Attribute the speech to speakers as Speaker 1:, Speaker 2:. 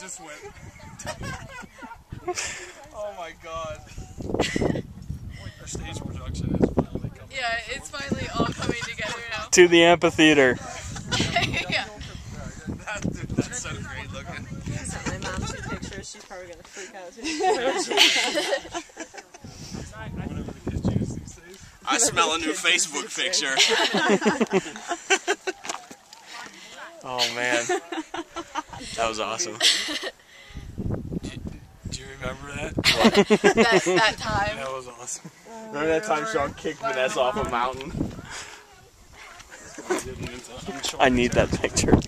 Speaker 1: just went. oh my god. Our stage production is finally coming.
Speaker 2: Yeah, it's finally all coming together now.
Speaker 3: To the amphitheater.
Speaker 2: yeah.
Speaker 1: That, dude, that's so great looking.
Speaker 4: My mom two pictures. She's probably gonna freak out too.
Speaker 1: Whatever the kids use these days.
Speaker 5: I smell a new Facebook picture.
Speaker 3: Oh man. That was awesome.
Speaker 1: Do you remember that?
Speaker 2: That, that time.
Speaker 1: That was awesome.
Speaker 5: Remember that time Sean kicked Vanessa off a mountain?
Speaker 1: I didn't even- I'm
Speaker 3: I need that picture.